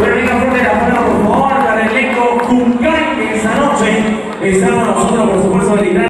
Bueno, venga, fuerte la mano, por favor, para el elenco Kukai de esta noche. Estamos nosotros, por supuesto, dedicando.